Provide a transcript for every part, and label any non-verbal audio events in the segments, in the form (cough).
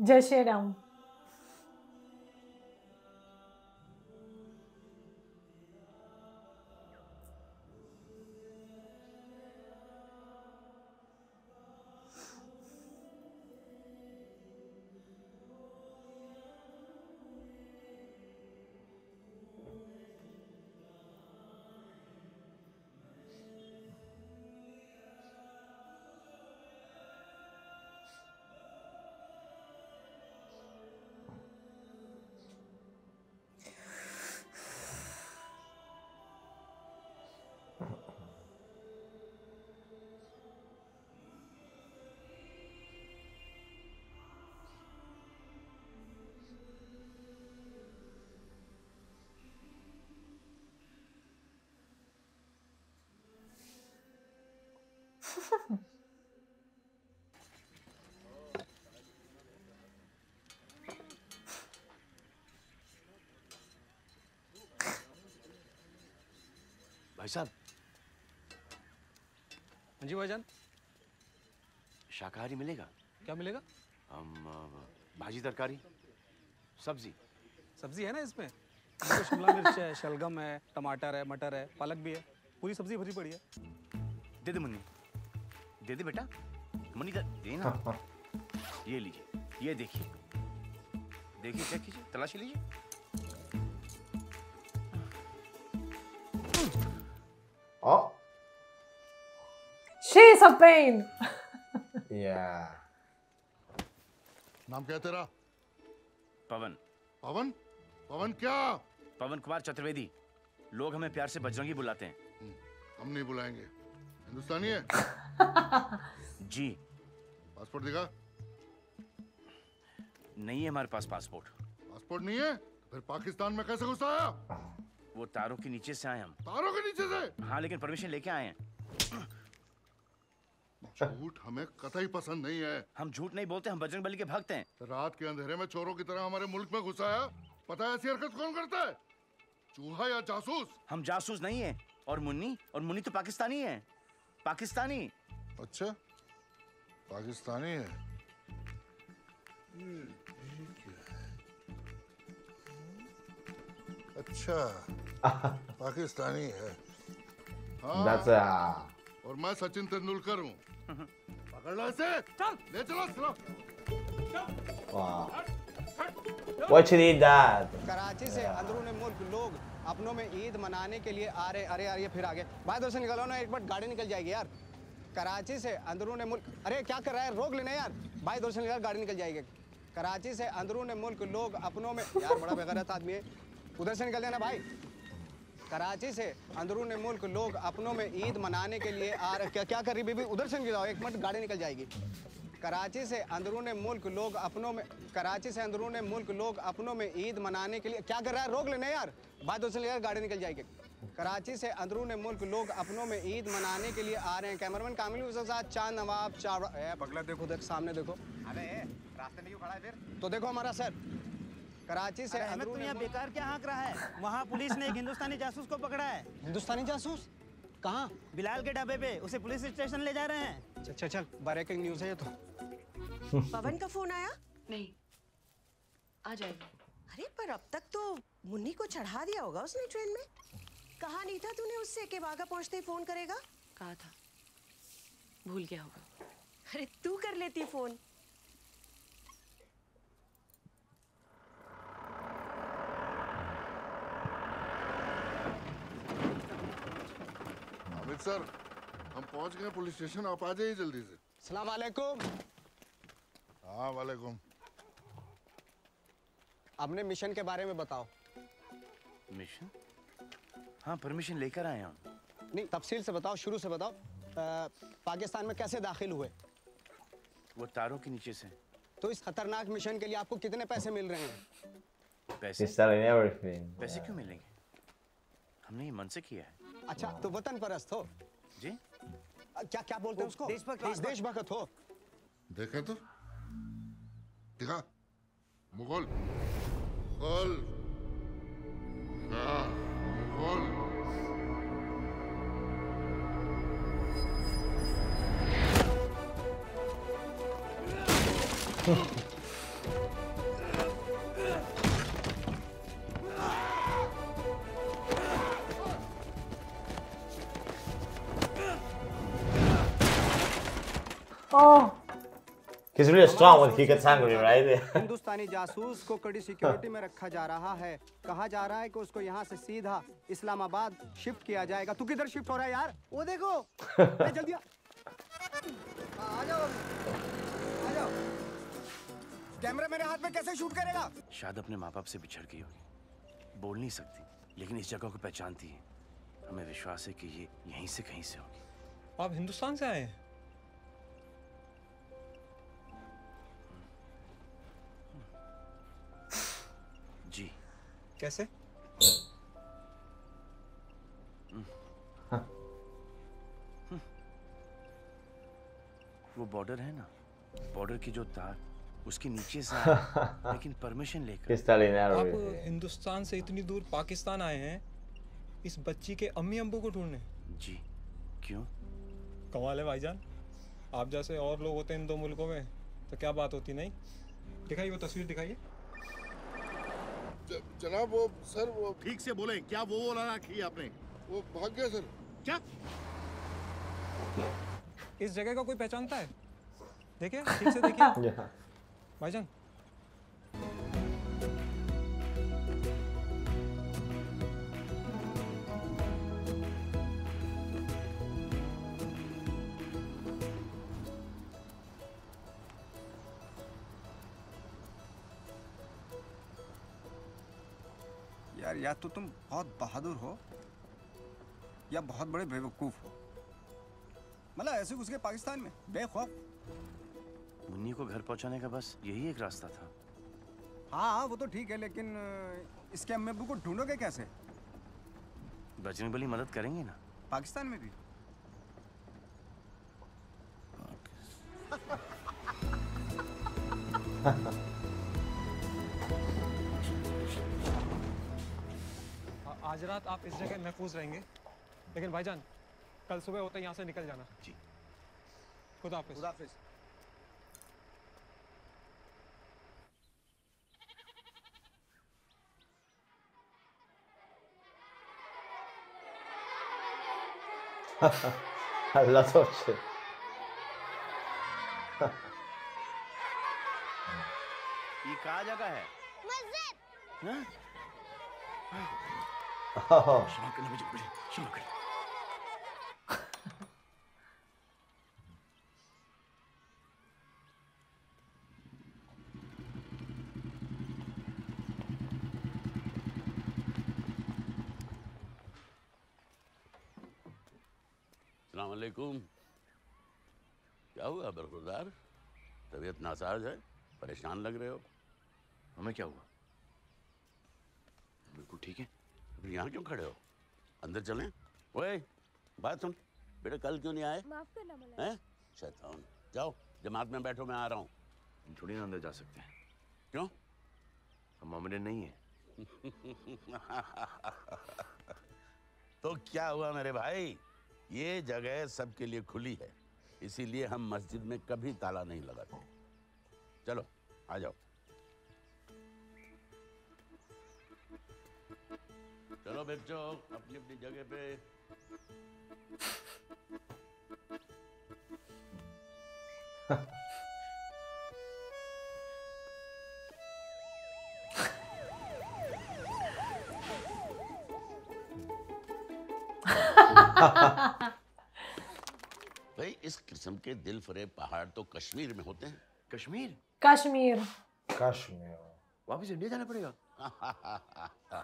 जय श्री भाई साहब। हाँ जी भाईजान। शाकाहारी मिलेगा? क्या मिलेगा? हम भाजी तरकारी सब्ज़ी। सब्ज़ी है ना इसमें? इसमें शिमला मिर्च है शलगम है टमाटर है मटर है पालक भी है। पूरी सब्ज़ी भरी पड़ी है। दे दे मुन्नी। दे दे बेटा। मुन्नी दे दे ना। ये लीजिए। ये देखिए। देखिए चेक कीजिए। तलाशी लीजिए। Oh, She's a pain. yeah. नाम क्या तेरा? पवन। पवन? पवन क्या? पवन कुमार चतुर्वेदी। लोग हमें प्यार से बजरंगी बुलाते हैं। हम नहीं बुलाएँगे। हिंदुस्तानी है? (laughs) जी। पासपोर्ट दिखा। नहीं है हमारे पास पासपोर्ट। पासपोर्ट नहीं है? फिर पाकिस्तान में कैसे घुस आया? वो तारों के नीचे से आए हम। तारों के नीचे से? हाँ लेकिन परमिशन लेके आए हैं। झूठ हमें कतई पसंद नहीं है। हम झूठ नहीं बोलते हम बजरंग बली के भक्त हैं। रात के अंधेरे में चोरों की तरह हमारे मुल्क में घुसाया पता है ऐसी हरकत कौन करता है? चूहा या जासूस? हम जासूस नहीं है और मुन्नी और मुन्नी तो पाकिस्तानी है। पाकिस्तानी। अच्छा पाकिस्तानी है। ये- ये क्या है? अच्छा। पाकिस्तानी है। हाँ। That's और मैं सचिन तेंदुलकर हूँ। पकड़ लो इसे। ले चलो चलो. What you need that? Karachi से अंदरून मुल्क लोग अपनों में ईद मनाने के लिए आ रहे अरे यार ये फिर आगे। भाई दोस्त निकलो ना एक बार गाड़ी निकल जाएगी यार। कराची से अंदरून मुल्क अरे क्या कर रहा है? रोक लेना यार। भाई दोस्त निकल गाड़ी निकल जाएगी। कराची से अंदरून मुल्क लोग अपनों में यार बड़ा बेगैरत आदमी है। उधर से निकल देना भाई। कराची से अंदरून मुल्क लोग अपनों में ईद मनाने के लिए आ रहे क्या क्या कर रही बीबी उधर से निकल जाओ एक मिनट गाड़ी निकल जाएगी। कराची से अंदरून मुल्क लोग अपनों में कराची से अंदरून मुल्क लोग अपनों में ईद मनाने के लिए क्या कर रहा है? रोक लेना यार। बात दोस्त यार गाड़ी निकल जाएगी। कराची से अंदरून मुल्क लोग अपनों में ईद मनाने के लिए आ रहे हैं। कैमरामैन कामिल उसके साथ चाँद नवाब चावड़ा पगला देखो देख सामने देखो। अरे रास्ते में क्यों खड़ा है फिर? तो देखो हमारा सर। कराची से अहमद तू यहाँ बेकार क्या हाँक रहा है? वहाँ पुलिस ने एक हिंदुस्तानी जासूस को पकड़ा है। हिंदुस्तानी जासूस? कहाँ? बिलाल के ढाबे पे उसे पुलिस स्टेशन ले जा रहे हैं। चल चल चल ब्रेकिंग न्यूज़ है ये तो। पवन का फ़ोन आया? नहीं। आ जाएगा। अरे पर अब तक तो मुन्नी को चढ़ा दिया होगा उसने ट्रेन में। कहा नहीं था तूने उससे कि वागा पहुँचते ही फ़ोन करेगा? कहा था। भूल गया होगा। अरे तू कर लेती फ़ोन। अमित सर हम पहुँच गए पुलिस स्टेशन आप आ जाइए जल्दी से। सलाम वालेकुम हाँ वालेकुम। अपने मिशन के बारे में बताओ। मिशन हाँ परमिशन लेकर आए हम। नहीं तफसील से बताओ शुरू से बताओ। अ, पाकिस्तान में कैसे दाखिल हुए? वो तारों के नीचे से। तो इस खतरनाक मिशन के लिए आपको कितने पैसे मिल रहे हैं? पैसे. पैसे क्यों मिलेंगे? हमने ये मन से किया है। अच्छा तो वतन परस्त हो। जी। क्या क्या बोलते हैं उसको? देशभक्त, हाँ, देशभक्त हो। देखे तो। दिखा। मुगल। मुगल। हाँ, Mughal. Oh. (laughs) He's really strong when he gets angry, right? (laughs) हिंदुस्तानी जासूस को कड़ी सिक्योरिटी में रखा जा रहा है। कहा जा रहा है कि उसको यहाँ से सीधा इस्लामाबाद शिफ्ट किया जाएगा। तू किधर शिफ्ट हो रहा है यार? वो देखो। जल्दी आ। आ आ जाओ। आ जाओ। कैमरा मेरे हाथ में कैसे शूट करेगा? शायद अपने माँ बाप से बिछड़ गई होगी। बोल नहीं सकती लेकिन इस जगह को पहचानती है। हमें विश्वास है कि ये यहीं से कहीं से होगी। आप हिंदुस्तान से आए हैं? कैसे? वो बॉर्डर है ना? बॉर्डर की जो तार उसके नीचे से (laughs) लेकिन परमिशन लेकर। आप हिंदुस्तान से इतनी दूर पाकिस्तान आए हैं इस बच्ची के अम्मी अम्बू को ढूँढने। जी। क्यों? कमाल है भाईजान। आप जैसे और लोग होते हैं इन दो मुल्कों में तो क्या बात होती नहीं? दिखाइए वो तस्वीर दिखाइए। जनाब वो सर वो ठीक से बोले क्या वो वाला रखी आपने? वो भाग गया सर। क्या? इस जगह का को कोई पहचानता है? देखिए ठीक से देखिए। (laughs) भाईजान या तो तुम बहुत बहादुर हो या बहुत बड़े बेवकूफ़ हो। मतलब ऐसे घुस गए पाकिस्तान में बेखौफ। मुन्नी को घर पहुँचाने का बस यही एक रास्ता था। हाँ हाँ वो तो ठीक है लेकिन इसके अम्मी अब्बू को ढूंढोगे कैसे? बजरंग बली मदद करेंगे ना? पाकिस्तान में भी। आ- (laughs) आज रात आप इस जगह महफूज रहेंगे। लेकिन भाईजान कल सुबह होते यहाँ से निकल जाना। जी। खुदा हाफिज। A lot of shit. ये कहाँ जगह है? हाँ? सलामकुम क्या हुआ बरखुरदार तबीयत नासाज है? परेशान लग रहे हो? हमें क्या हुआ? बिल्कुल ठीक है। यहाँ क्यों खड़े हो? अंदर चलें। ओए बात सुन। बेटा कल क्यों नहीं आए? माफ़ करना मौलाना हैं? शैतान। जाओ जमात में बैठो मैं आ रहा हूँ। हम थोड़ी ना अंदर जा सकते हैं। क्यों? हम मोमिन नहीं है। तो क्या हुआ मेरे भाई? ये जगह सबके लिए खुली है। इसीलिए हम मस्जिद में कभी ताला नहीं लगाते। चलो आ जाओ। चलो बच्चों अपनी अपनी जगह पे। भाई इस किस्म के दिल फरे पहाड़ तो कश्मीर में होते हैं। कश्मीर? कश्मीर। Kashmir. वापस इंडिया जाना पड़ेगा।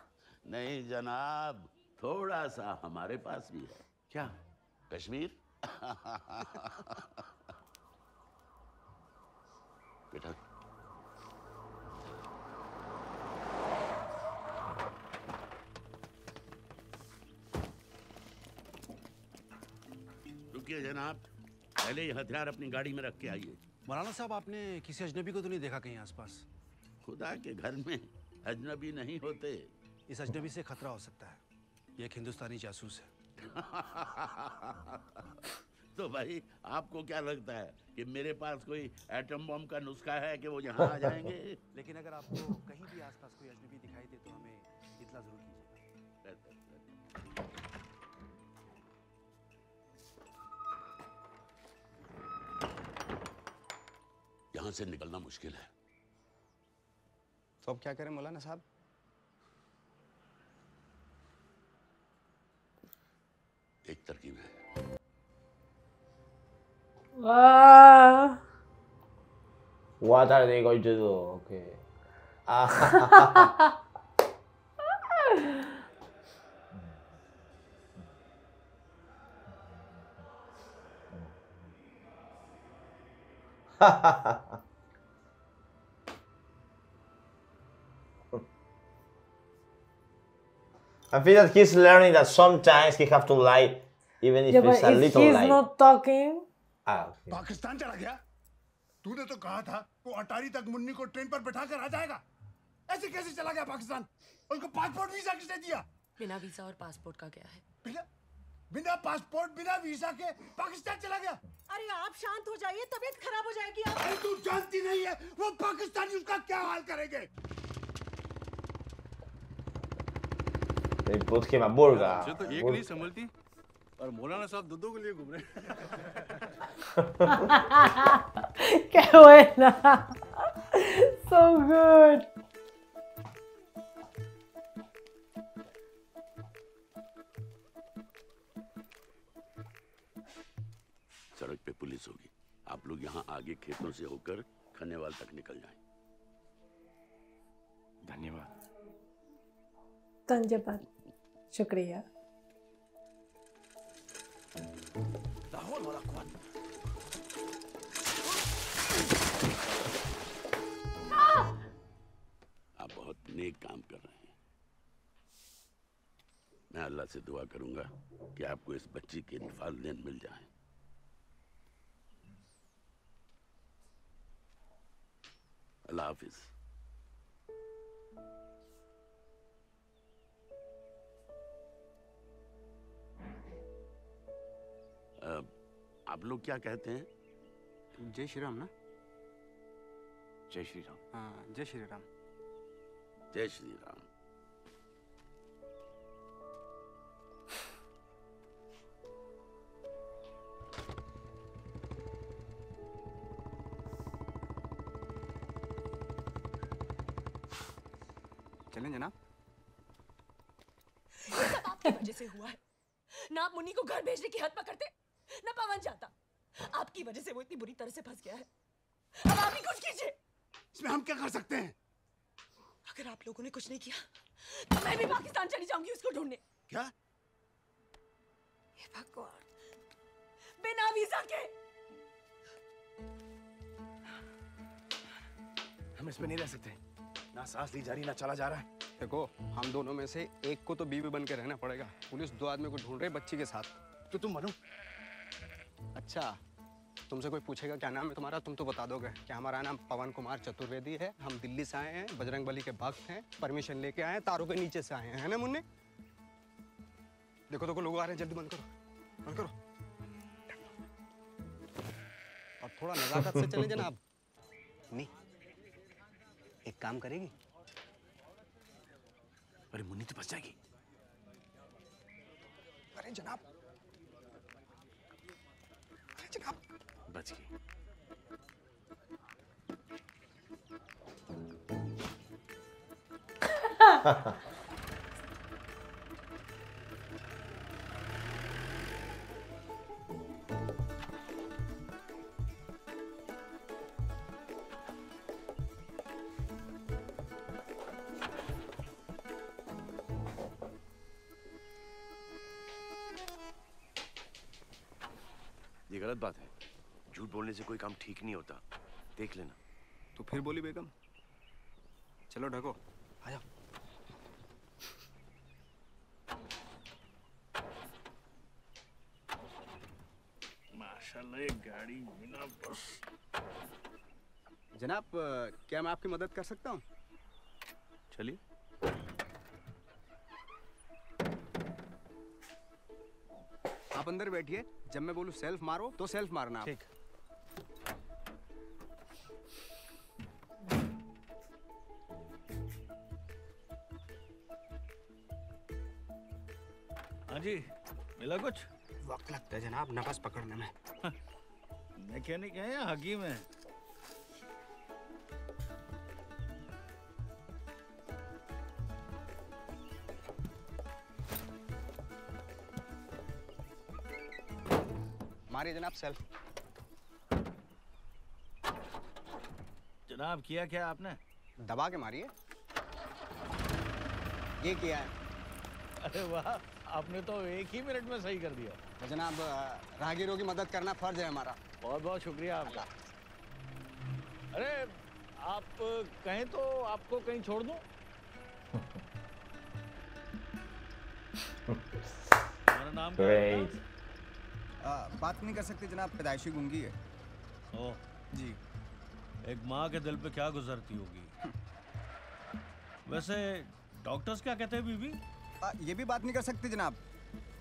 (laughs) नहीं जनाब थोड़ा सा हमारे पास भी है। क्या? कश्मीर? बेटा। रुकिए जनाब पहले ये हथियार अपनी गाड़ी में रख के आइए। मौलाना साहब आपने किसी अजनबी को तो नहीं देखा कहीं आसपास? खुदा के घर में अजनबी नहीं होते। इस अजनबी से खतरा हो सकता है। ये एक हिंदुस्तानी जासूस है। (laughs) तो भाई आपको क्या लगता है कि मेरे पास कोई एटम बम का नुस्खा है कि वो यहाँ आ जाएँगे? (laughs) लेकिन अगर आपको कहीं भी आसपास कोई अजनबी दिखाई दे तो हमें इतला ज़रूर कीजिए यहाँ से निकलना मुश्किल है। तो अब क्या करें मौलाना साहब? ektir gibi. Wow. What are they going to do? Okay. Ah. I feel that he's learning that sometimes he have to lie, even if Yeah, but it's a if little he's lie. not talking, Ah, okay. Pakistan चला गया? तूने तो कहा था वो अटारी तक मुन्नी को train पर बैठा कर आ जाएगा। ऐसे कैसे चला गया पाकिस्तान? उसको पासपोर्ट वीज़ा किसने दिया? बिना वीज़ा और पासपोर्ट का गया है? बिना बिना पासपोर्ट बिना वीज़ा के पाकिस्तान चला गया। अरे आप शांत हो जाइए तबीयत खराब हो जाएगी आप अरे तू जानती नहीं है वो पाकिस्तानी उसका क्या हाल करेंगे? They put him a burger. मुझे तो एक नहीं संभलती और मौलाना साहब दो दो के लिए घूम रहे हैं। qué buena. so good. सड़क पे पुलिस होगी आप लोग यहाँ आगे खेतों से होकर खनेवाल तक निकल जाएँ धन्यवाद धन्यवाद शुक्रिया। आप बहुत नेक काम कर रहे हैं। मैं अल्लाह से दुआ करूँगा कि आपको इस बच्ची के निफालदेन मिल जाए। अल्लाह हाफिज। आप लोग क्या कहते हैं? जय श्री राम ना? जय श्री राम। हाँ जय श्री राम। जय श्री राम। चलें जनाब। ये सब आपकी वजह से हुआ है। ना आप मुन्नी को घर भेजने की हद पकड़ते ना पवन जाता। आपकी वजह से वो इतनी बुरी तरह से फंस गया है। अब आप ही कुछ कीजिए। इसमें हम क्या कर सकते हैं? अगर आप लोगों ने कुछ नहीं किया तो मैं भी पाकिस्तान चली जाऊँगी उसको ढूँढने। क्या? हे भगवान बिना वीज़ा के। हम इसमें नहीं रह सकते। ना सांस ली जा रही ना चला जा रहा है। देखो हम दोनों में से एक को तो बीवी बन के रहना पड़ेगा। पुलिस दो आदमी को ढूंढ रहे बच्ची के साथ। तो तुम बनो। अच्छा। तुमसे कोई पूछेगा क्या नाम है तुम्हारा? तुम तो बता दोगे। कि हमारा नाम पवन कुमार चतुर्वेदी है? हम दिल्ली से आए हैं, बजरंग बली के भक्त हैं, परमिशन लेके आए हैं, तारों के नीचे से आए हैं। है ना मुन्ने? देखो देखो, लोग आ रहे हैं, जल्दी बंद करो। बंद करो। अब थोड़ा नजाकत से चले जनाब। नहीं, एक काम करेगी? अरे, मुन्नी तो बच जाएगी। अरे जनाब अरे जनाब बच गई। ये गलत बात है। बोलने से कोई काम ठीक नहीं होता। देख लेना। तो फिर बोली बेगम। चलो ढको। आ जाओ। माशाल्लाह ये गाड़ी बिना बस। जनाब क्या मैं आपकी मदद कर सकता हूँ? चलिए। आप अंदर बैठिए। जब मैं बोलूँ सेल्फ मारो तो सेल्फ मारना ठीक। हाँ जी मिला कुछ? वक्त लगता है जनाब नफस पकड़ने में। मैकेनिक है या हकीम है मारिए जनाब सेल्फ। जनाब किया क्या आपने? दबा के मारिए। ये किया है। अरे वाह आपने तो एक ही मिनट में सही कर दिया। तो जनाब राहगीरों की मदद करना फ़र्ज़ है हमारा। बहुत बहुत शुक्रिया आपका। अरे आप कहें तो आपको कहीं छोड़ दूँ? तुम्हारा नाम क्या है Great. अ, बात नहीं कर सकते जनाब पैदाइशी गुंगी है। ओ जी। एक माँ के दिल पे क्या गुजरती होगी? (laughs) वैसे डॉक्टर्स क्या कहते हैं बीबी ये भी बात नहीं कर सकते जनाब।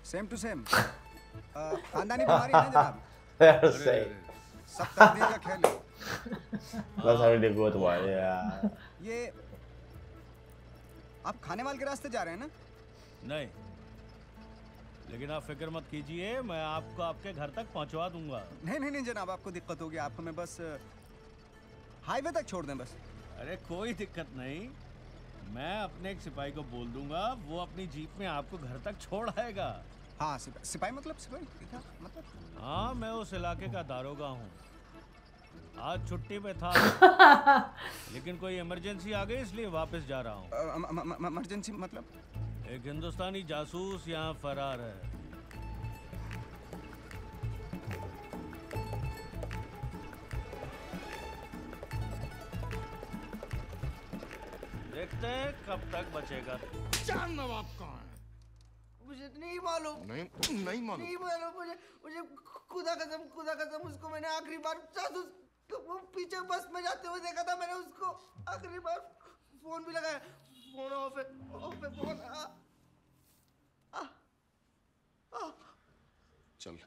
सेम टू सेम खानदानी बीमारी है जनाब? (laughs) सब तकदीर का खेल That's a really good ये आप खाने वाले के रास्ते जा रहे हैं ना? नहीं। लेकिन आप फ़िक्र मत कीजिए मैं आपको आपके घर तक पहुंचवा दूँगा। नहीं नहीं नहीं जनाब आपको दिक्कत होगी। आप हमें बस हाईवे तक छोड़ दें बस। अरे कोई दिक्कत नहीं। मैं अपने एक सिपाही को बोल दूँगा वो अपनी जीप में आपको घर तक छोड़ आएगा। हाँ सिपा, सिपाही मतलब सिपाही? मतलब? हाँ मैं उस इलाके का दारोगा हूँ। आज छुट्टी पे था (laughs) लेकिन कोई इमरजेंसी आ गई इसलिए वापस जा रहा हूँ। इमरजेंसी मतलब? एक हिंदुस्तानी जासूस यहाँ फरार है। देखते हैं कब तक बचेगा। चाँद नवाब कहाँ है। मुझे नहीं मालूम। नहीं नहीं मालूम। नहीं मालूम मुझे मुझे खुदा कसम खुदा कसम उसको मैंने आखिरी बार जासूस तो वो पीछे बस में जाते हुए देखा था मैंने उसको। आखिरी बार फ़ोन भी लगाया। फ़ोन ऑफ़ है ऑफ़ है फ़ोन। आ, आ, आ, चल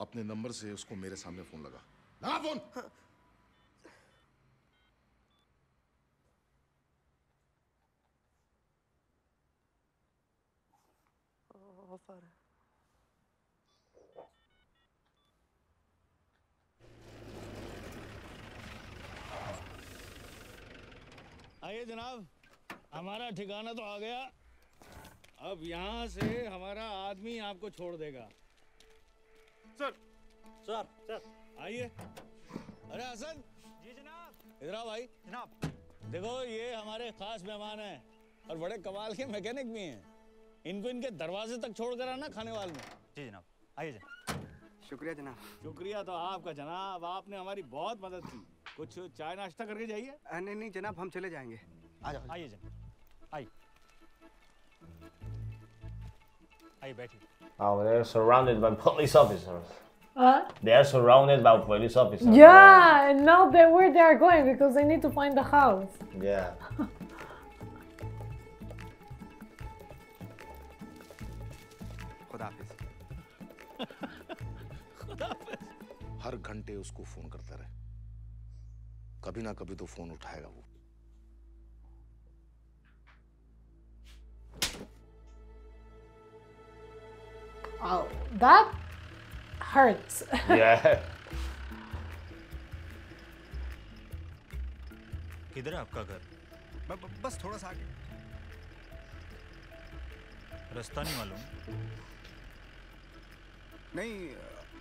अपने नंबर से उसको मेरे सामने फ़ोन लगा। लगा फ़ोन। ऑफ़र है आइए जनाब हमारा ठिकाना तो आ गया। अब यहाँ से हमारा आदमी आपको छोड़ देगा। सर। सर। सर। आइए। अरे हसन। जी जनाब। इधर आओ भाई। जनाब। देखो ये हमारे खास मेहमान हैं और बड़े कमाल के मैकेनिक भी हैं। इनको इनके दरवाजे तक छोड़ कर आना खाने वाले में जी जनाब आइए जनाब शुक्रिया जनाब शुक्रिया तो आपका जनाब आपने हमारी बहुत मदद की कुछ चाय नाश्ता करके जाइए नहीं नहीं जनाब हम चले जाएँगे आ जाओ आइए जनाब आइए आइए बैठिए Oh, they're surrounded by police officers. Huh? They are surrounded by police officers. Yeah, and now they where they are going because they need to find the house. Yeah. घंटे उसको फ़ोन करते रहे। कभी ना कभी तो फ़ोन उठाएगा वो। Oh, that hurts. Yeah. (laughs) किधर है आपका घर? ब, ब, बस थोड़ा सा आगे। रास्ता नहीं मालूम। नहीं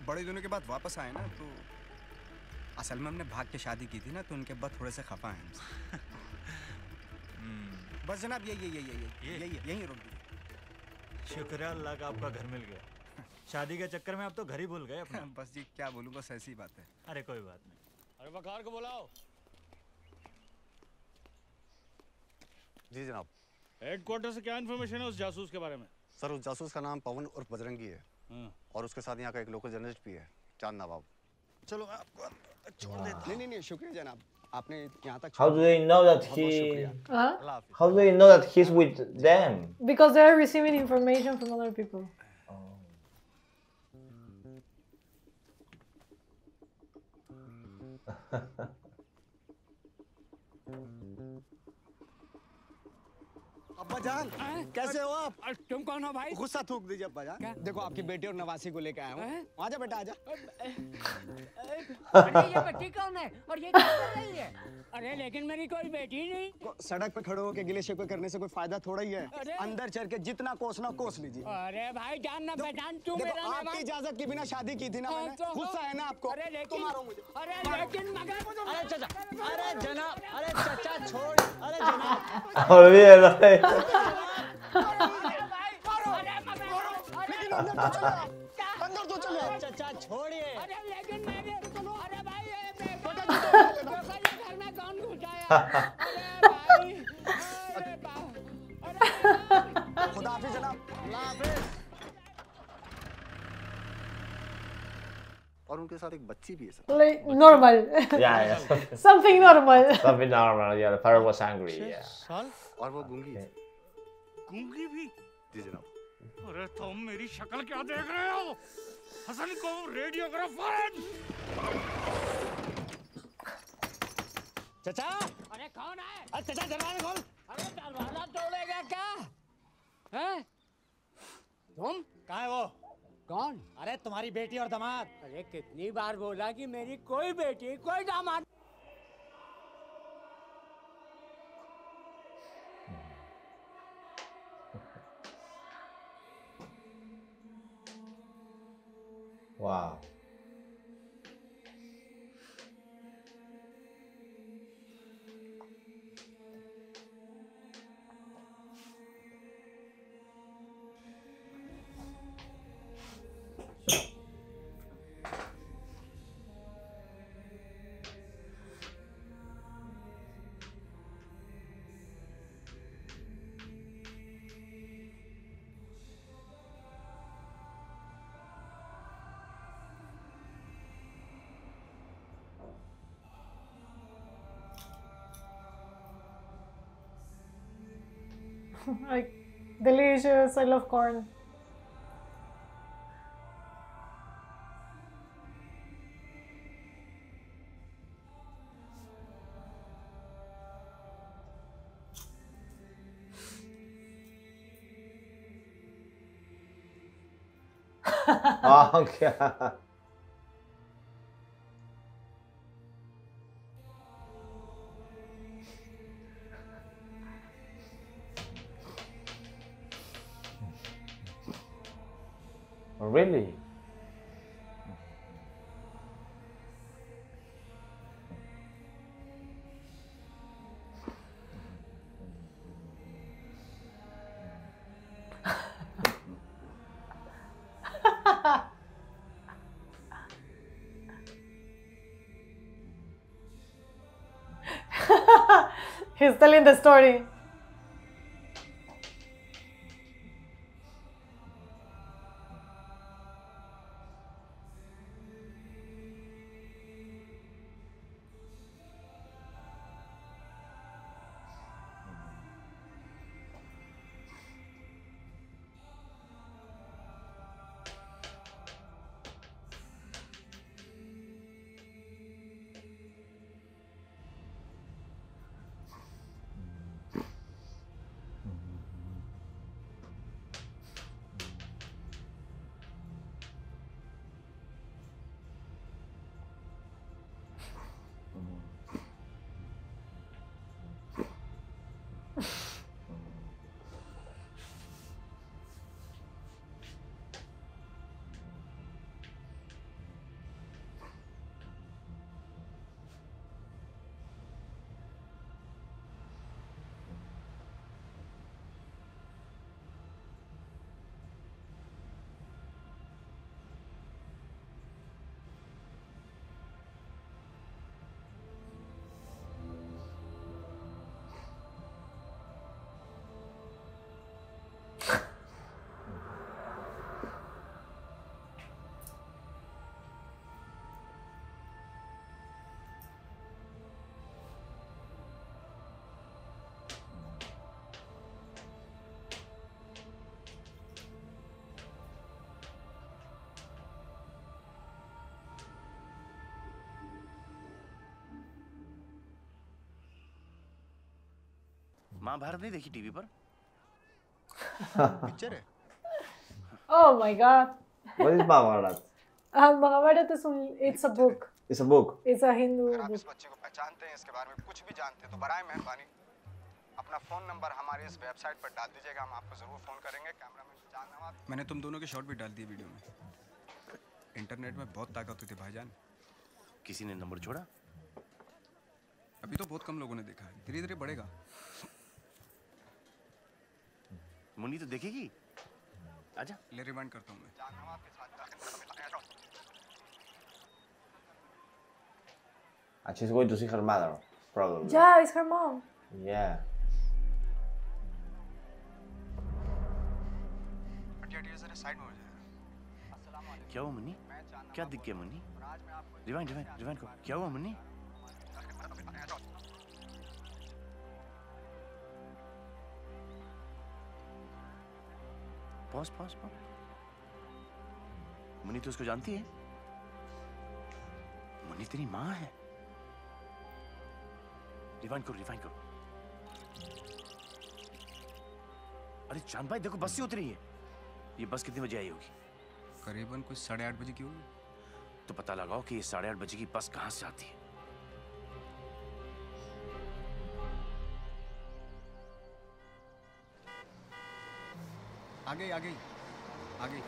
बड़े दिनों के बाद वापस आए ना तो असल में हमने भाग के शादी की थी ना तो उनके बाद थोड़े से खफा हैं बस जनाब यही यही यही यही यही यही रोक दीजिए शुक्र है अल्लाह का आपका घर मिल गया। शादी के चक्कर में आप तो घर ही भूल गए अपना। (laughs) बस जी क्या बोलूँ बस ऐसी बात है। अरे कोई बात नहीं। अरे बकार को बुलाओ। जी जनाब। हेडक्वार्टर से क्या इन्फॉर्मेशन है उस जासूस के बारे में? सर उस जासूस का नाम पवन उर्फ़ बजरंगी हाँ। और उसके साथ यहाँ का एक लोकल जर्नलिस्ट भी है चाँद नवाब चलो मैं आपको छोड़ देता नहीं नहीं नहीं शुक्रिया जनाब आपने यहाँ तक How do they know that he? Huh? How do they know that he's with them? Because they are receiving information from other people. अब्बा जान जान कैसे हो आप? तुम कौन हो भाई? गुस्सा थूक दीजिए अब्बा देखो आपकी बेटी और नवासी को लेके आया हूँ। आजा बेटा आजा अरे ये बच्ची कौन है? और ये क्या कर रही है? अरे लेकिन मेरी कोई बेटी नहीं। सड़क पे खड़े होकर गिले शिकवे करने से कोई फ़ायदा थोड़ा ही है। अंदर चढ़ के जितना कोसना कोस लीजिए। अरे भाई जान ना पहचान तू मेरा आपकी इजाज़त के बिना शादी की थी ना हाँ, मैंने। तो- गुस्सा है ना आपको? अरे तो लेकिन मारो मुझे। अरे लेकिन मगर अरे चाचा अरे जनाब अरे चाचा छोड़। अरे जनाब। तो चलो आप। अंदर तो चलो चाचा छोड़िए अरे लेकिन मेरे अरे भाई ये देखो देखो ये घर में कौन घुसा अरे भाई अरे बा- खुदा हाफिज जनाब अल्लाह हाफिज और उनके साथ एक बच्ची भी है sir Like normal. Yeah, yeah. (laughs) Something normal. Something normal. Yeah, the father was angry. Yeah. और वो गूँगी है गूँगी भी? जी जनाब। अरे तुम मेरी शक्ल क्या देख रहे हो? हसन को रेडियो करो फ़ौरन चाचा। अरे कौन है? अरे चाचा दरवाज़ा खोल। अरे दरवाज़ा तोड़ेगा क्या? हैं? तुम? कहाँ है वो? कौन? अरे तुम्हारी बेटी और दामाद। अरे कितनी बार बोला कि मेरी कोई बेटी कोई दामाद 哇 (laughs) like delicious. I love corn. (laughs) Oh god. Telling the story. Mahabharat नहीं देखी टीवी पर (laughs) पिक्चर है is Mahabharat? Uh, Mahabharata is only, it's a book. It's a book. It's a Hindu अगर आप book. इस बच्चे को पहचानते हैं इसके बारे में कुछ भी जानते हैं तो बराए मेहरबानी अपना फ़ोन नंबर हमारे इस वेबसाइट पर डाल दीजिएगा हम आपको ज़रूर फ़ोन करेंगे कैमरामैन जान नवाब मैंने तुम दोनों के शॉट भी डाल दिए वीडियो में इंटरनेट में बहुत ताकत होती है भाईजान किसी ने नंबर छोड़ा अभी तो बहुत कम लोगों ने देखा है धीरे धीरे बढ़ेगा मुन्नी तो देखेगी। आजा। ले रिमाइंड करता हूँ मैं। And she's going to see her mother, probably. Yeah, it's her mom. Yeah. हो क्या हुआ मुन्नी? क्या दिख गया मुन्नी? रिवाइंड रिवाइंड रिवाइंड को। क्या हुआ Munni? Pause pause pause Munni तो उसको जानती है। मुन्नी तेरी माँ है। रिवाइंड करो रिवाइंड करो। अरे चाँद भाई देखो बस ही उतरी है। ये बस कितने बजे आई होगी? करीबन कुछ साढ़े आठ बजे की होगी। तो पता लगाओ कि ये साढ़े आठ बजे की बस कहाँ से आती है। आ गई आ गई आ गई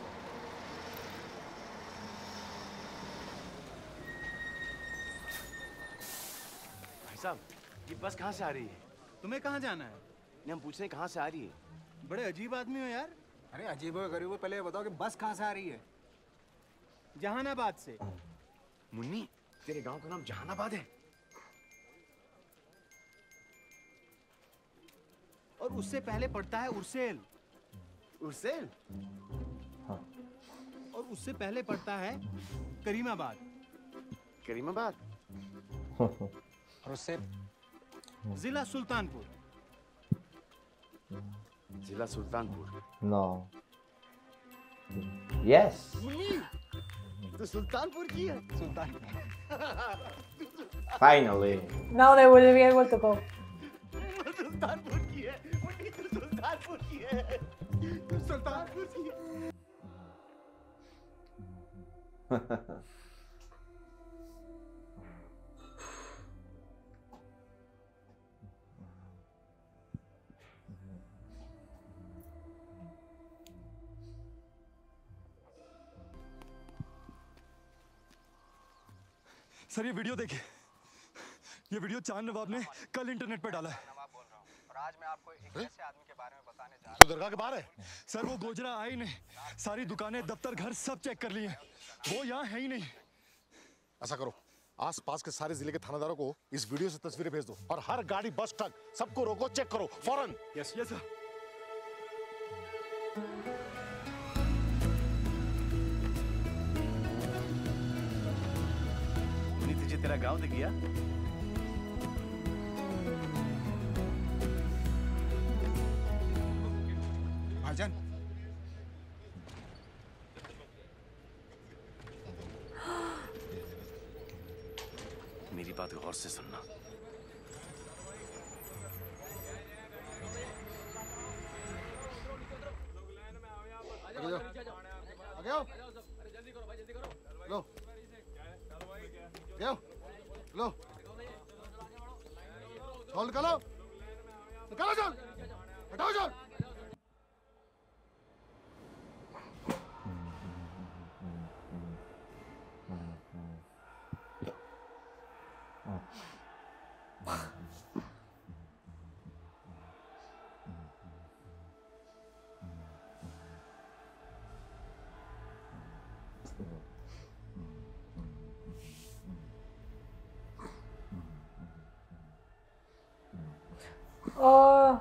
भाई साहब ये बस कहाँ से आ रही है? तुम्हें कहाँ जाना है? नहीं हम पूछ रहे हैं कहाँ से आ रही है। बड़े अजीब आदमी हो यार। अरे अजीब हो गरीब हो पहले ये बताओ कि बस कहाँ से आ रही है? जहानाबाद से। मुन्नी तेरे गाँव का नाम जहानाबाद है। और उससे पहले पड़ता है उर्सेल। उर्सेल और उससे पहले पड़ता है करीमाबाद। करीमाबाद? (laughs) और उससे? जिला सुल्तानपुर। जिला सुल्तानपुर। No. Yes. मुन्नी तो सुल्तानपुर की है। Sultanpur. Finally. Now they will be able to go. (laughs) Sultanpur की है। तो सुल्तानपुर की है। की सर, ये वीडियो देखिए ये वीडियो चाँद नवाब ने कल इंटरनेट पे डाला है। और आज मैं आपको एक ऐसे आदमी के बारे में बताने जा तो दरगाह के बाहर है? सर वो गोजरा आई नहीं। सारी दुकानें दफ्तर घर सब चेक कर लिए वो यहाँ है ही नहीं। ऐसा करो आस पास के सारे ज़िले के थानेदारों को इस वीडियो से तस्वीरें भेज दो और हर गाड़ी बस ट्रक सबको रोको चेक करो फ़ौरन। यस यस सर मुन्नी तुझे तेरा गाँव दिख गया? Oh.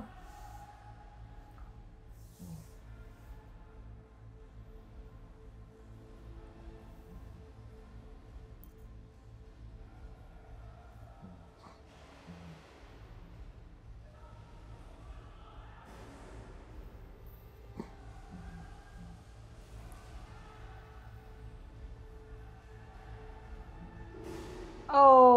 oh.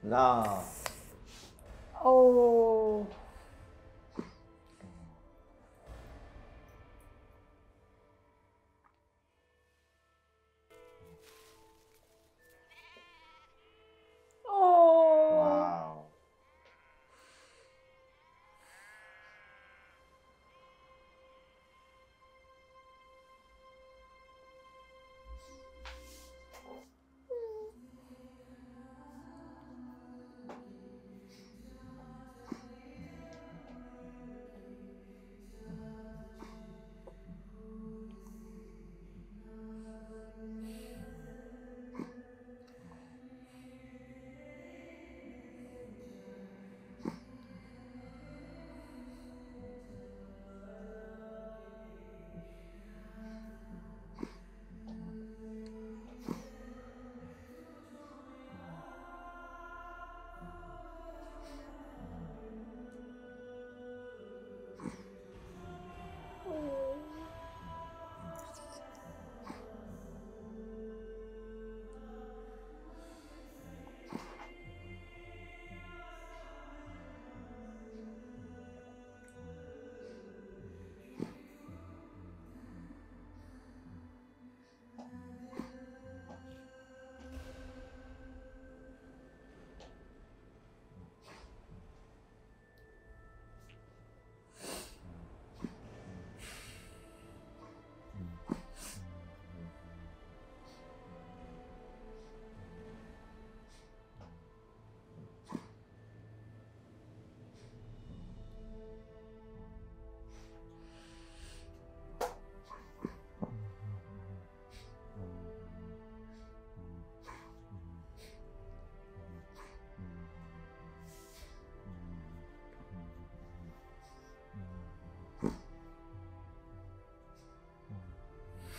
那哦。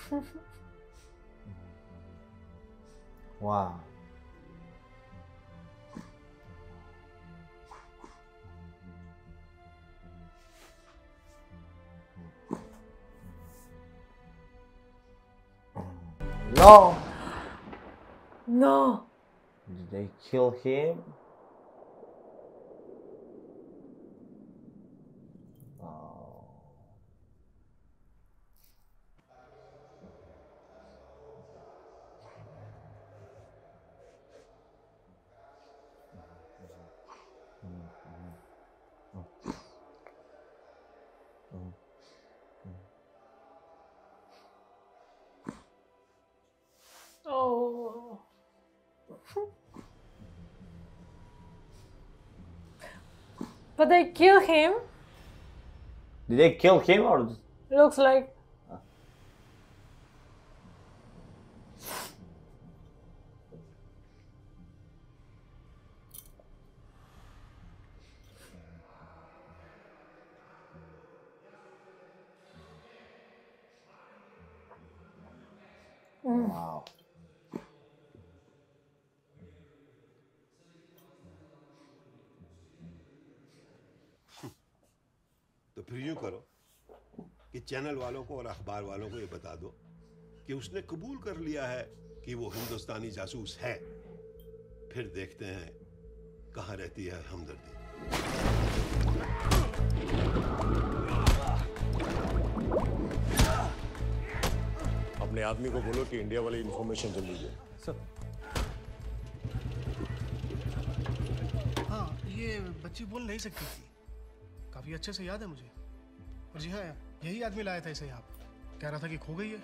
(laughs) wow. No! No. Did they kill him? But they kill him. Did they kill him or? Looks like. Channel वालों को और अखबार वालों को ये बता दो कि उसने कबूल कर लिया है कि वो हिंदुस्तानी जासूस है। फिर देखते हैं कहाँ रहती है हमदर्दी। अपने आदमी को बोलो कि इंडिया वाली इंफॉर्मेशन जल्दी दे। सर। हाँ ये बच्ची बोल नहीं सकती थी। काफ़ी अच्छे से याद है मुझे। और जी हाँ यही आदमी लाया था इसे यहाँ पे। कह रहा था कि खो गई है।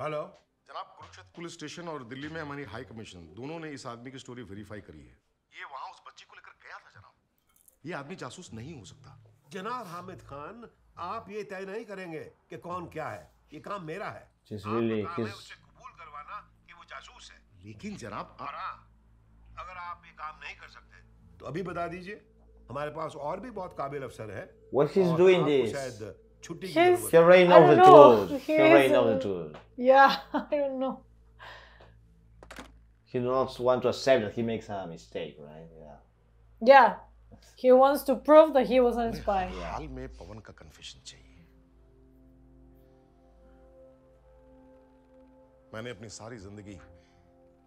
हेलो। जनाब कुरुक्षेत्र पुलिस स्टेशन और दिल्ली में हमारी हाई कमीशन दोनों ने इस आदमी की स्टोरी वेरीफाई करी है। ये वहाँ उस बच्ची को लेकर गया था जनाब। ये आदमी जासूस नहीं हो सकता। जनाब हामिद खान आप ये तय नहीं करेंगे कि कौन क्या है। ये काम मेरा है। जिस Just really his कबूल करवाना कि वो जासूस है। लेकिन जनाब अगर आप ये काम नहीं कर सकते तो अभी बता दीजिए हमारे पास और भी बहुत काबिल अफसर है What she's doing this? She's the tool. The. Yeah, (laughs) I don't know. He does not want to accept that he makes a mistake, right? Yeah. Yeah. He wants to prove that he was a spy. हाल में पवन का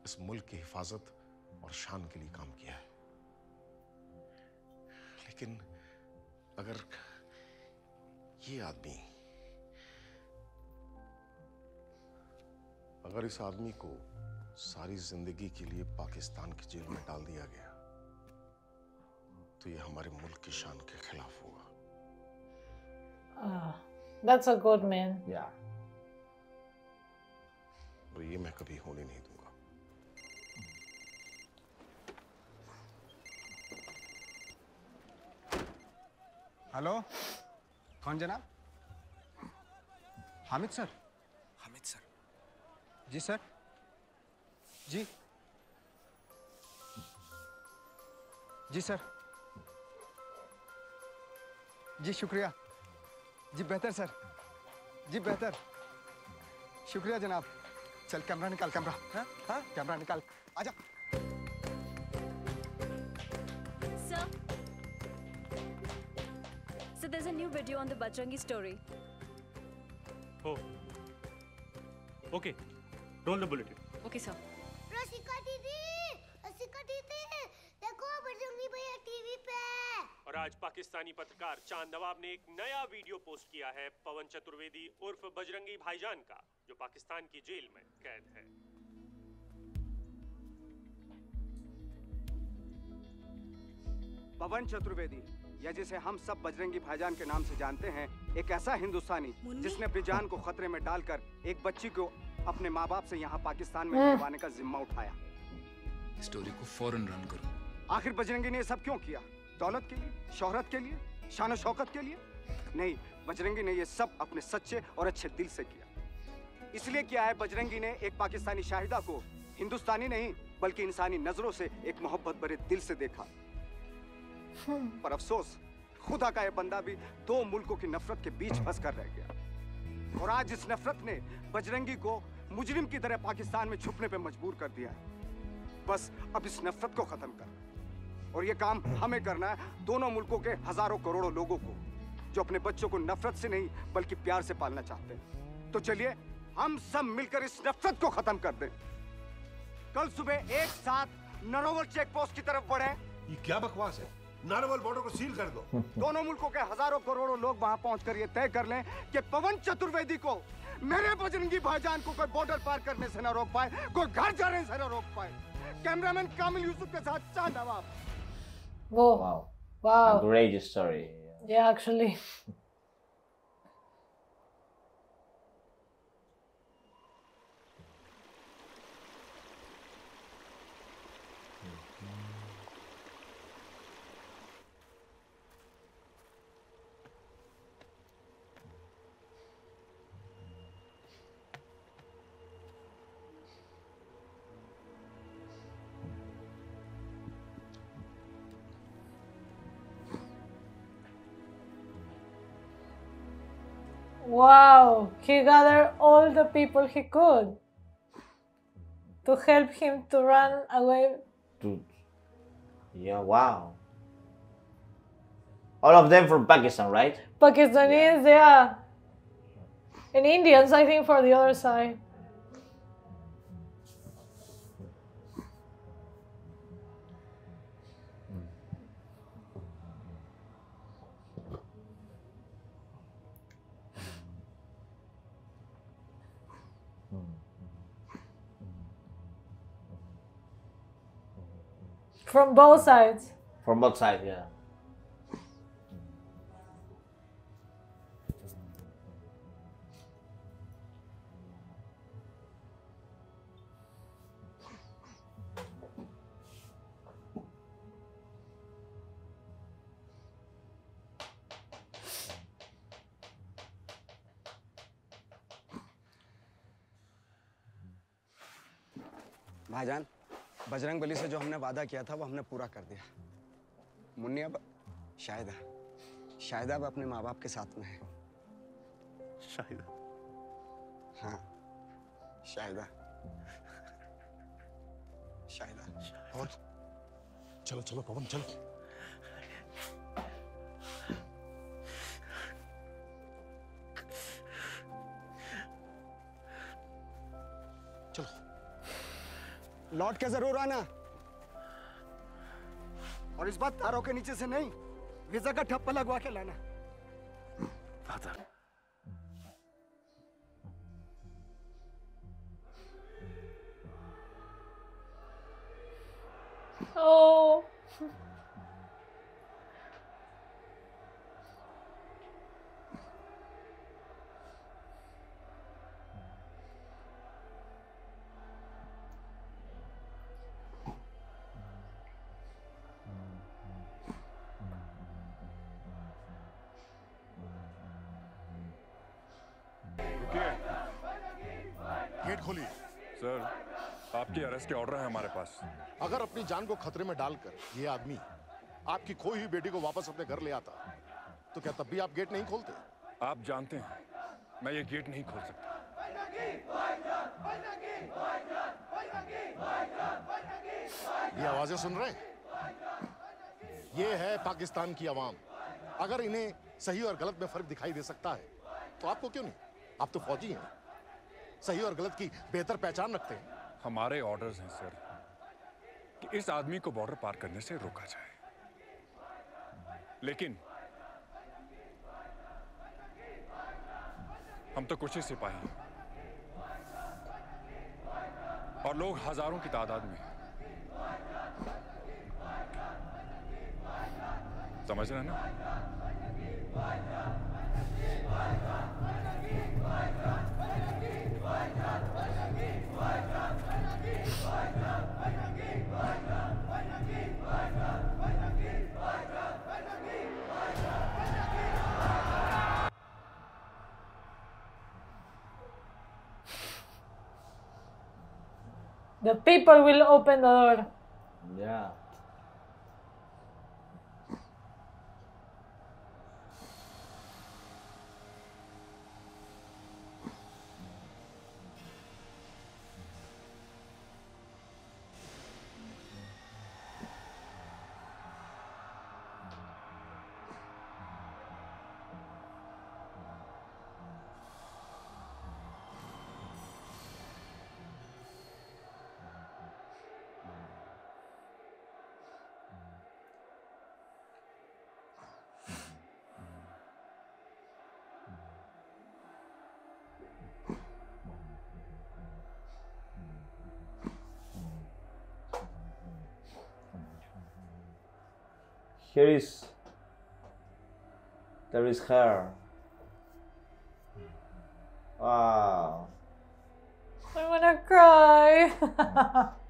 इस मुल्क की हिफाजत और शान के लिए काम किया है लेकिन अगर ये आदमी अगर इस आदमी को सारी ज़िंदगी के लिए पाकिस्तान की जेल में डाल दिया गया तो ये हमारे मुल्क की शान के खिलाफ होगा Ah, that's a good man. Yeah. और ये मैं कभी होने नहीं दूँगा हेलो? कौन जनाब? हामिद सर। हामिद सर। जी सर। जी। जी सर। जी शुक्रिया। जी बेहतर सर। जी बेहतर। शुक्रिया जनाब। चल कैमरा निकाल कैमरा। हाँ हाँ। कैमरा निकाल। आजा। New video on the Bajrangi story. Oh. Okay. Roll the bulletin. Okay, sir. रसिका दीदी रसिका दीदी देखो बजरंगी भैया टीवी पे और आज पाकिस्तानी पत्रकार चाँद नवाब ने एक नया वीडियो पोस्ट किया है पवन चतुर्वेदी उर्फ़ बजरंगी भाईजान का जो पाकिस्तान की जेल में कैद है पवन चतुर्वेदी या जिसे हम सब बजरंगी भाईजान के नाम से जानते हैं एक ऐसा हिंदुस्तानी जिसने अपनी जान को खतरे में डालकर एक बच्ची को अपने माँ बाप से यहाँ पाकिस्तान में हम्म। दिलवाने का जिम्मा उठाया। स्टोरी को फ़ौरन रन करो। आखिर बजरंगी ने ये सब क्यों किया? दौलत के लिए? शोहरत के लिए? शान शौकत के लिए? नहीं बजरंगी ने ये सब अपने सच्चे और अच्छे दिल से किया। इसलिए किया है बजरंगी ने एक पाकिस्तानी शाहिदा को हिंदुस्तानी नहीं बल्कि इंसानी नज़रों से एक मोहब्बत भरे दिल से देखा। पर अफसोस खुदा का ये बंदा भी दो मुल्कों की नफरत के बीच फंस कर रह गया। और आज इस नफरत ने बजरंगी को मुजरिम की तरह पाकिस्तान में छुपने पे मजबूर कर दिया है। बस अब इस नफरत को खत्म कर। और ये काम हमें करना है दोनों मुल्कों के हज़ारों करोड़ों लोगों को जो अपने बच्चों को नफरत से नहीं बल्कि प्यार से पालना चाहते हैं। तो चलिए हम सब मिलकर इस नफरत को खत्म कर दें। कल सुबह एक साथ नरोवर चेक पोस्ट की तरफ़ बढ़े। ये क्या बकवास है? नारवल बॉर्डर को सील कर दो। (laughs) दोनों मुल्कों के हज़ारों करोड़ों लोग वहाँ पहुंचकर ये तय कर लें कि पवन चतुर्वेदी को मेरे बजरंगी भाईजान को कोई बॉर्डर पार करने से ना रोक पाए कोई घर जाने से ना रोक पाए। कैमरामैन कामिल यूसुफ के साथ चाँद नवाब। वो वाओ वाओ ग्रेट स्टोरी या Yeah, (laughs) Wow, he gathered all the people he could to help him to run away. Dude. Yeah, wow. All of them from Pakistan, right? Pakistanis, yeah. And Indians, I think, for the other side. From both sides. From both sides, yeah. भाईजान बजरंग बली से जो हमने वादा किया था वो हमने पूरा कर दिया। मुन्नी अब शायद शायद अब अपने माँ बाप के साथ में है। शायद हाँ। शायद शायद और चलो चलो पवन चलो। लौट के ज़रूर आना। और इस बार तारों के नीचे से नहीं, वीज़ा का ठप्पा लगवा के लाना। फादर। अरेस्ट के ऑर्डर है हमारे पास। अगर अपनी जान को खतरे में डालकर ये आदमी आपकी खोई हुई बेटी को वापस अपने घर ले आता तो क्या तब भी आप गेट नहीं खोलते? आप जानते हैं मैं ये गेट नहीं खोल सकता। ये आवाज़ें सुन रहे हैं? ये है पाकिस्तान की आवाम। अगर इन्हें सही और गलत में फ़र्क दिखाई दे सकता है तो आपको क्यों नहीं? आप तो फौजी हैं। सही और गलत की बेहतर पहचान रखते हैं। हमारे ऑर्डर्स हैं सर कि इस आदमी को बॉर्डर पार करने से रोका जाए। लेकिन हम तो कुछ ही सिपाही हैं। और लोग हज़ारों की तादाद में। समझ रहे हैं ना? The people will open the door. Yeah. Here is there is her. Wow. I wanna cry. (laughs)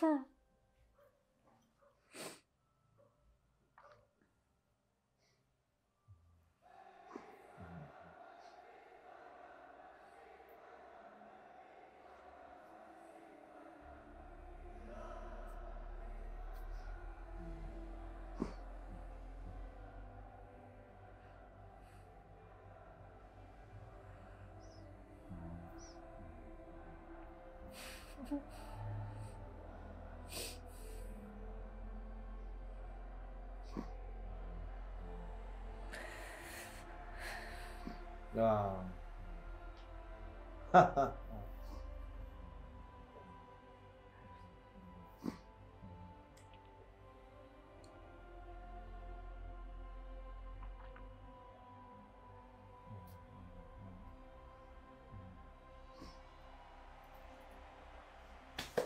Huh. you. Wow. Ah. (laughs)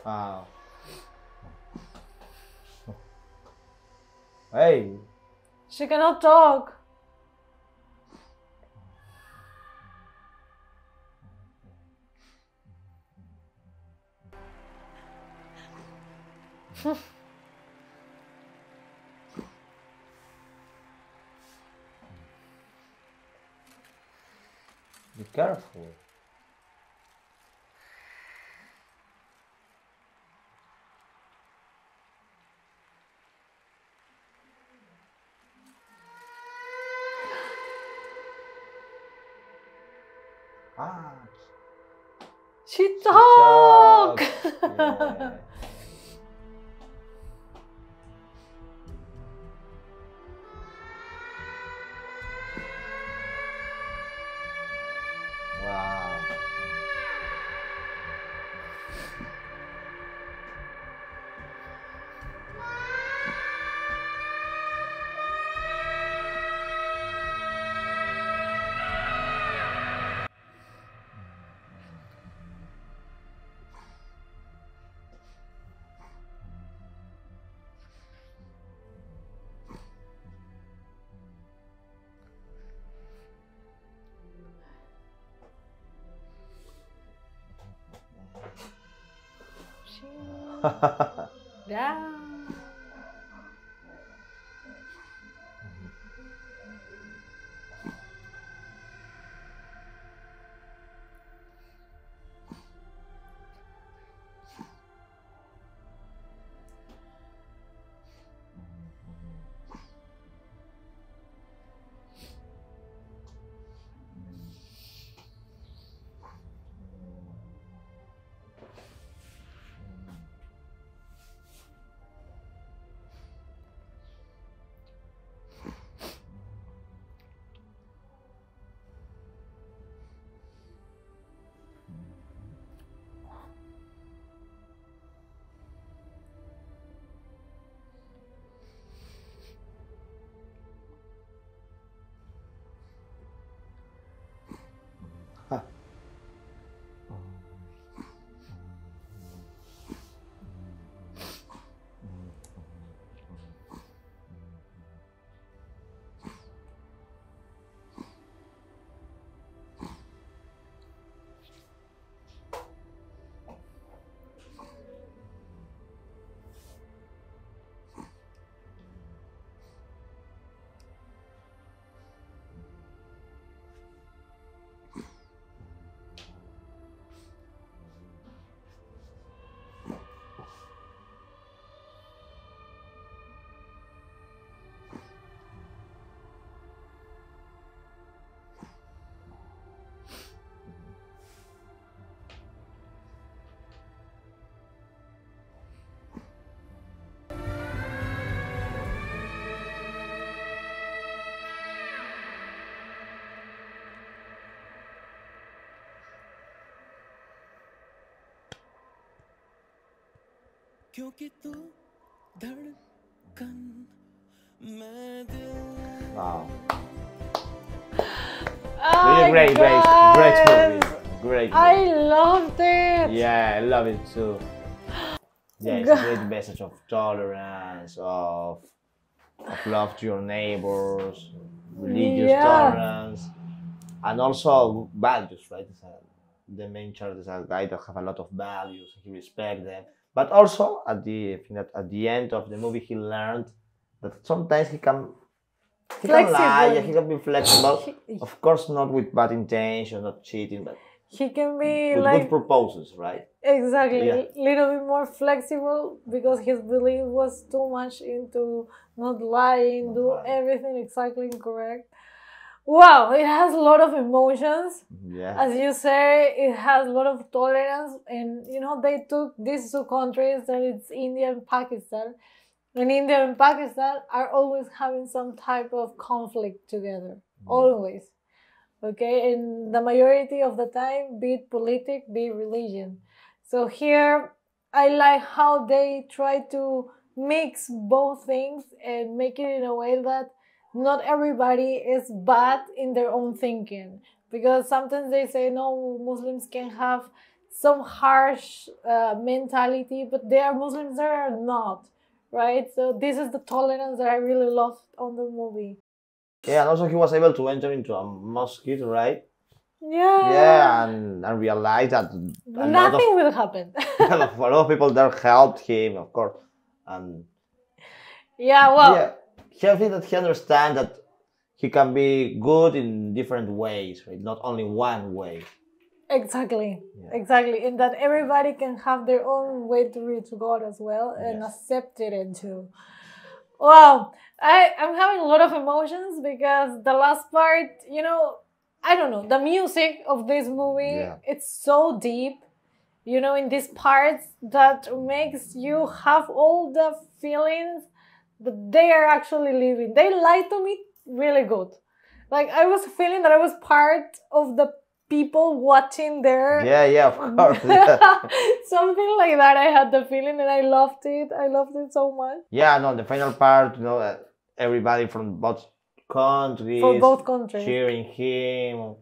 wow. Hey. She cannot talk. Hmm. Be careful. Ah. She talk. She talk. (laughs) Yeah. क्योंकि तू धड़कन मैं दिल Wow. Oh Really my great, great, great God. movie. Great. I movie. loved it. Yeah, I love it too. Yeah, it's a great message of tolerance, of of love to your neighbors, religious Yeah. tolerance, and also values. Right, It's a- the main character is a guy that have a lot of values. He respects them, but also at the I think that at the end of the movie, he learned that sometimes he can. He can lie, he can be flexible. Of course, not with bad intention, not cheating, but He can be with like good purposes, right? exactly Yeah. a little bit more flexible because his belief was too much into not lying, do everything exactly correct. Wow, it has a lot of emotions. Yeah. As you say, it has a lot of tolerance, and you know they took these two countries that it's India and Pakistan, and India and Pakistan are always having some type of conflict together, always. Okay, and the majority of the time, be it politic, be it religion. So here, I like how they try to mix both things and make it in a way that not everybody is bad in their own thinking. Because sometimes they say no muslims can have some harsh uh, mentality but there are muslims that are not right? So this is the tolerance that i really loved on the movie. Yeah, and also he was able to enter into a mosque, right? yeah. Yeah, and, and realize that nothing will happen. (laughs) (laughs) a lot of people there helped him, of course. And yeah well yeah, he, I think that he understands that he can be good in different ways, right? Not only one way. Exactly, exactly, and that everybody can have their own way to reach God as well and accept it too. Wow, I I'm having a lot of emotions because the last part, you know, I don't know, the music of this movie, Yeah. it's so deep, you know, in these parts that makes you have all the feelings that they are actually living. They lie to me really good. Like I was feeling that I was part of the people watching their Yeah, yeah, of (laughs) course. yeah. (laughs) something like that. I had the feeling and I loved it. I loved it so much. Yeah, no, the final part, you know, uh, everybody from both countries For both countries. cheering him,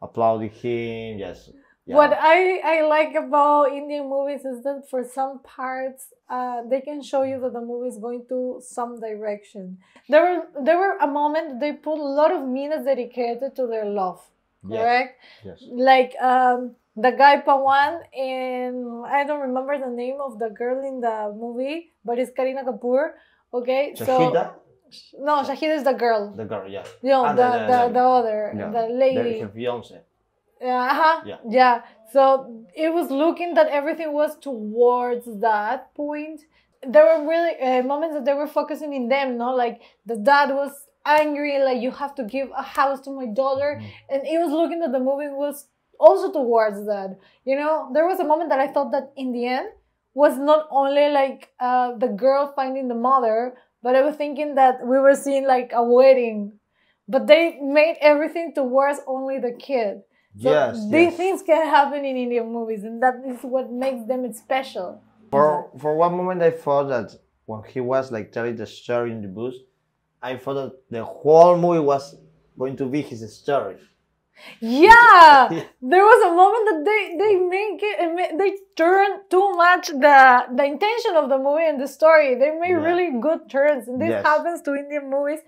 applauding him. Yes. Yeah. What I, I like about Indian movies is that for some parts, uh, they can show you that the movie is going to some direction. There were there were a moment they put a lot of minutes dedicated to their love, correct? Yes. Like um, the guy Pawan and I don't remember the name of the girl in the movie, but it's Karina Kapoor. Okay, Shahida, so no, Shahida is the girl. the girl, yeah. No, Ah, the, the, the other, yeah. the lady. The, fiance. Yeah, uh-huh. Yeah. yeah. So it was looking that everything was towards that point. There were really uh, moments that they were focusing in them, no? Like the dad was angry, like you have to give a house to my daughter, and it was looking that the movie was also towards that. You know, there was a moment that I thought that in the end was not only like uh, the girl finding the mother, but I was thinking that we were seeing like a wedding, but they made everything towards only the kid. So Yes, these yes. things can happen in Indian movies, and that is what makes them special. For for one moment, I thought that when he was like telling the story in the bus, I thought that the whole movie was going to be his story. Yeah, (laughs) there was a moment that they they make it they turn too much the the intention of the movie and the story. They make Yeah. really good turns, and this Yes. happens to Indian movies.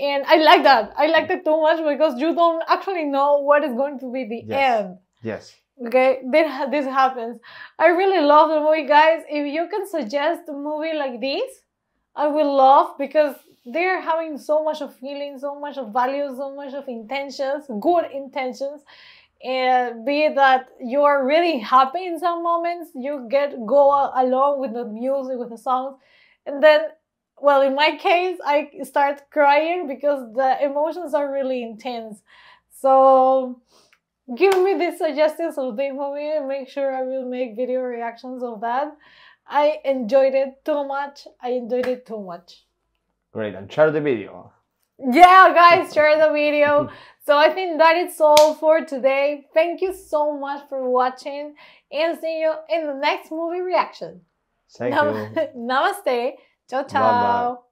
And I like that. I like it too much because you don't actually know what is going to be the Yes. end. Yes. Okay, then this happens. I really love the movie, guys. If you can suggest a movie like this, I will love because they're having so much of feelings, so much of values, so much of intentions, good intentions. And be it that you are really happy in some moments, you get go along with the music, with the songs, and then, well, in my case, I start crying because the emotions are really intense. So give me the suggestions of the movie and make sure I will make video reactions of that. I enjoyed it too much. I enjoyed it too much. Great, and share the video. Yeah, guys, share the video. (laughs) So I think that is all for today. Thank you so much for watching and see you in the next movie reaction. Thank Nam- you. (laughs) Namaste. Tchau, tchau. Bye, bye.